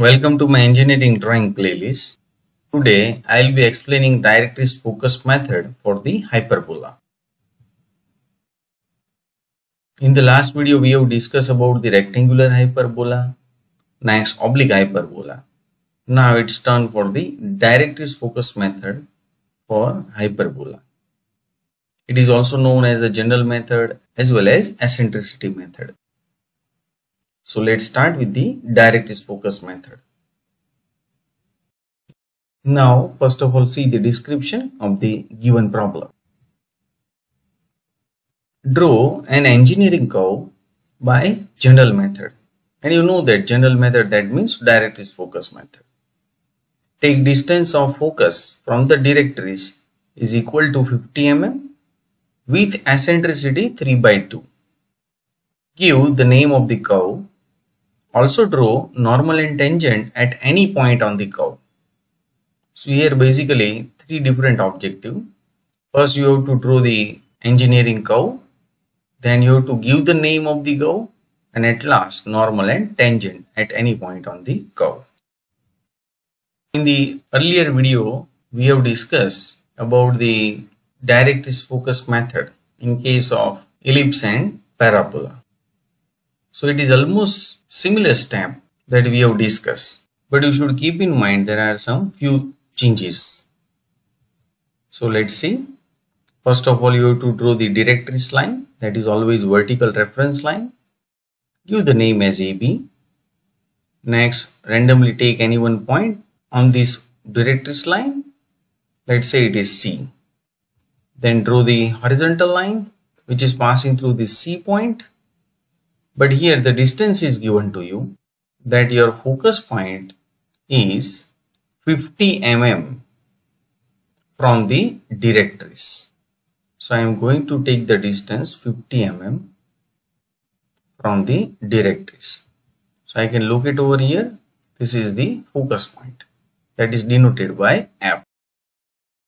Welcome to my engineering drawing playlist. Today I'll be explaining directrix focus method for the hyperbola. In the last video we have discussed about the rectangular hyperbola, next oblique hyperbola. Now it's turn for the directrix focus method for hyperbola. It is also known as the general method as well as eccentricity method. So let's start with the directrix focus method. Now, first of all, see the description of the given problem. Draw an engineering curve by general method. And you know that general method that means directrix focus method. Take distance of focus from the directrix is equal to 50 mm with eccentricity 3 by 2. Give the name of the curve also draw normal and tangent at any point on the curve. So here basically three different objective. First you have to draw the engineering curve. Then you have to give the name of the curve and at last normal and tangent at any point on the curve. In the earlier video we have discussed about the directrix focus method in case of ellipse and parabola. So it is almost similar step that we have discussed. But you should keep in mind there are some few changes. So let's see. First of all, you have to draw the directrix line that is always vertical reference line. Give the name as AB. Next, randomly take any one point on this directrix line. Let's say it is C. Then draw the horizontal line which is passing through the C point but here the distance is given to you that your focus point is 50 mm from the directrix. So I am going to take the distance 50 mm from the directrix. So I can locate over here. This is the focus point that is denoted by F.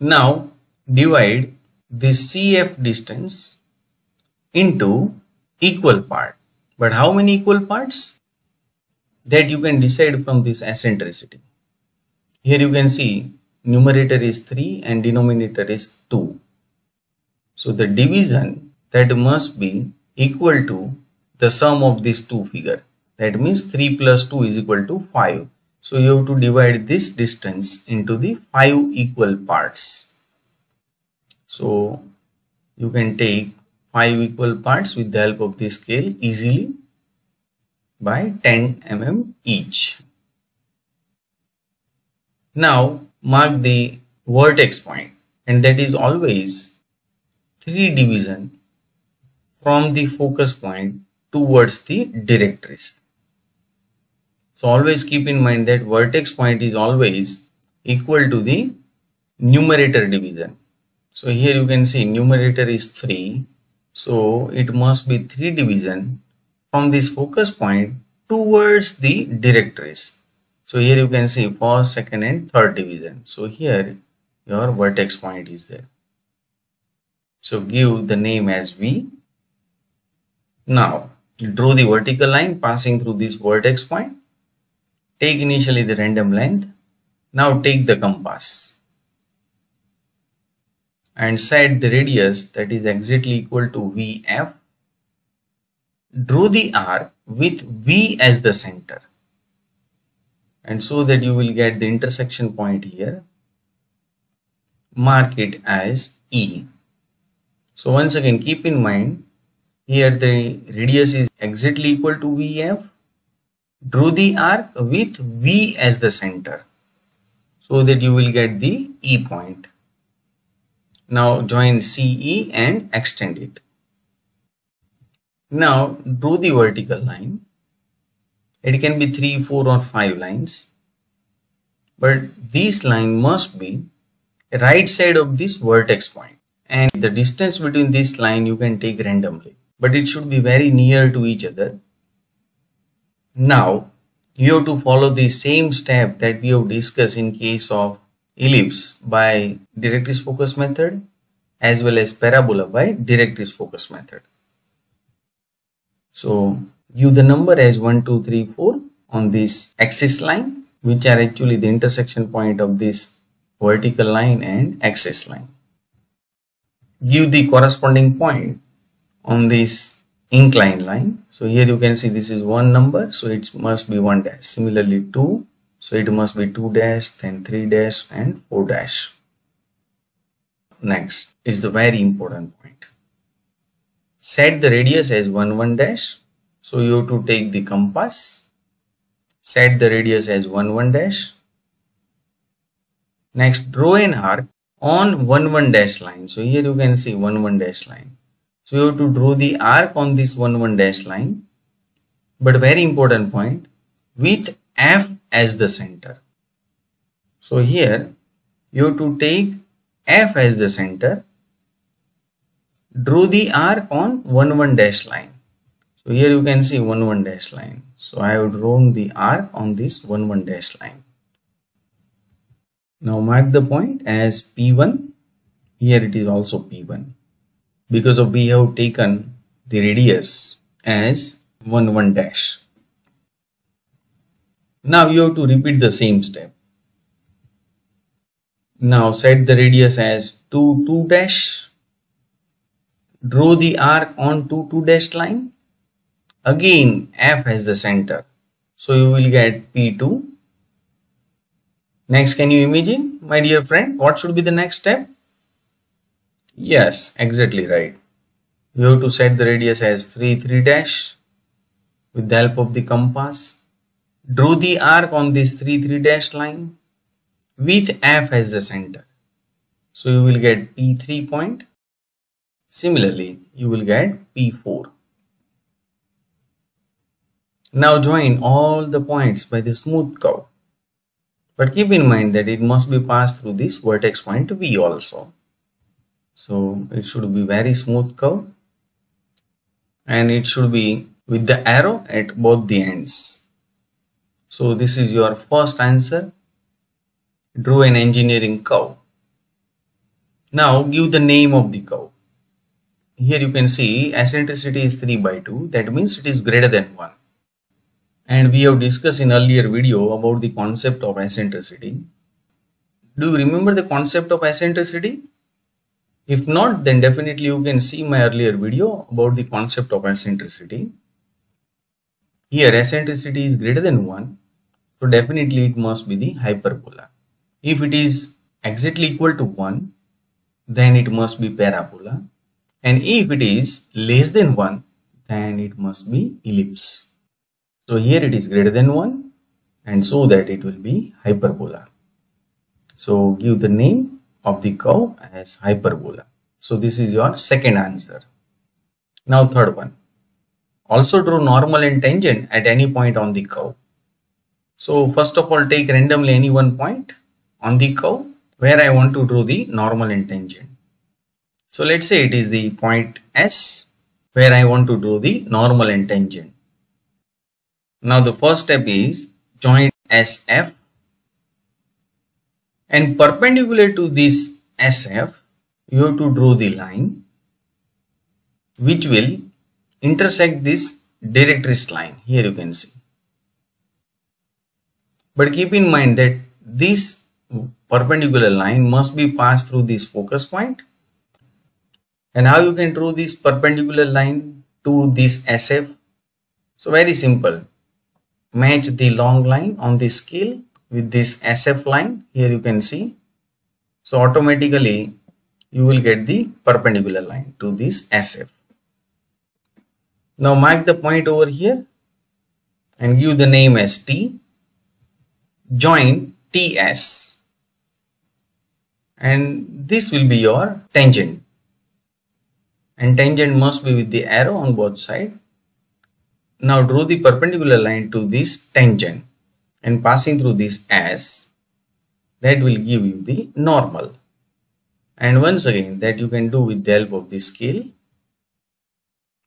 Now divide the CF distance into equal part but how many equal parts? That you can decide from this eccentricity. Here you can see numerator is 3 and denominator is 2. So the division that must be equal to the sum of these two figure. That means 3 plus 2 is equal to 5. So you have to divide this distance into the 5 equal parts. So you can take 5 equal parts with the help of the scale easily by 10 mm each. Now mark the vertex point and that is always 3 division from the focus point towards the directrix. So always keep in mind that vertex point is always equal to the numerator division. So here you can see numerator is 3 so it must be 3 division from this focus point towards the directrix. So here you can see first, second and third division. So here your vertex point is there. So give the name as V. Now draw the vertical line passing through this vertex point. Take initially the random length. Now take the compass and set the radius that is exactly equal to VF. Draw the arc with V as the center and so that you will get the intersection point here. Mark it as E. So once again keep in mind here the radius is exactly equal to VF. Draw the arc with V as the center so that you will get the E point. Now join CE and extend it. Now draw the vertical line. It can be 3, 4 or 5 lines. But this line must be right side of this vertex point. And the distance between this line you can take randomly. But it should be very near to each other. Now you have to follow the same step that we have discussed in case of ellipse by directrix focus method as well as parabola by directrix focus method. So give the number as 1, 2, 3, 4 on this axis line which are actually the intersection point of this vertical line and axis line. Give the corresponding point on this inclined line. So here you can see this is one number so it must be 1 dash. Similarly 2 so it must be 2 dash then 3 dash and 4 dash. Next is the very important point. Set the radius as 1 1 dash. So you have to take the compass set the radius as 1 1 dash next draw an arc on 1 1 dash line so here you can see 1 1 dash line so you have to draw the arc on this 1 1 dash line but very important point with f as the center so here you have to take f as the center draw the arc on 1 1 dash line so here you can see 1 1 dash line so I have drawn the arc on this 1 1 dash line. Now mark the point as P1. Here it is also P1 because of we have taken the radius as 1 1 dash. Now you have to repeat the same step. Now set the radius as 2 2 dash. Draw the arc on 2 2 dash line Again, F has the center. So you will get P2. Next, can you imagine, my dear friend, what should be the next step? Yes, exactly right. You have to set the radius as 3, 3 dash with the help of the compass. Draw the arc on this 3, 3 dash line with F as the center. So you will get P3 point. Similarly, you will get P4. Now join all the points by the smooth curve. But keep in mind that it must be passed through this vertex point V also. So it should be very smooth curve and it should be with the arrow at both the ends. So this is your first answer. Draw an engineering curve. Now give the name of the curve. Here you can see eccentricity is 3 by 2 that means it is greater than 1 and we have discussed in earlier video about the concept of eccentricity. Do you remember the concept of eccentricity? If not, then definitely you can see my earlier video about the concept of eccentricity. Here eccentricity is greater than 1, so definitely it must be the hyperbola. If it is exactly equal to 1, then it must be parabola. And if it is less than 1, then it must be ellipse. So here it is greater than 1 and so that it will be hyperbola. So give the name of the curve as hyperbola. So this is your second answer. Now third one. Also draw normal and tangent at any point on the curve. So first of all take randomly any one point on the curve where I want to draw the normal and tangent. So let's say it is the point S where I want to draw the normal and tangent. Now the first step is join SF and perpendicular to this SF you have to draw the line which will intersect this directrix line. Here you can see. But keep in mind that this perpendicular line must be passed through this focus point. And how you can draw this perpendicular line to this SF so very simple. Match the long line on the scale with this SF line. Here you can see. So automatically you will get the perpendicular line to this SF now mark the point over here and give the name as T. Join TS and this will be your tangent. And tangent must be with the arrow on both sides now draw the perpendicular line to this tangent. And passing through this S that will give you the normal. And once again that you can do with the help of the scale.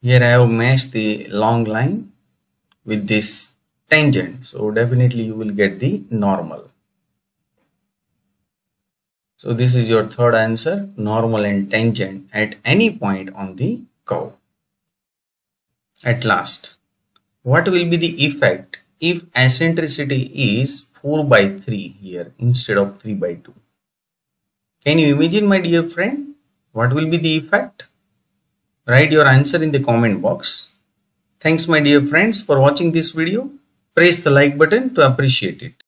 Here I have matched the long line with this tangent. So definitely you will get the normal. So this is your third answer, normal and tangent at any point on the curve. At last, what will be the effect if eccentricity is 4 by 3 here instead of 3 by 2? Can you imagine my dear friend? What will be the effect? Write your answer in the comment box. Thanks my dear friends for watching this video. Press the like button to appreciate it.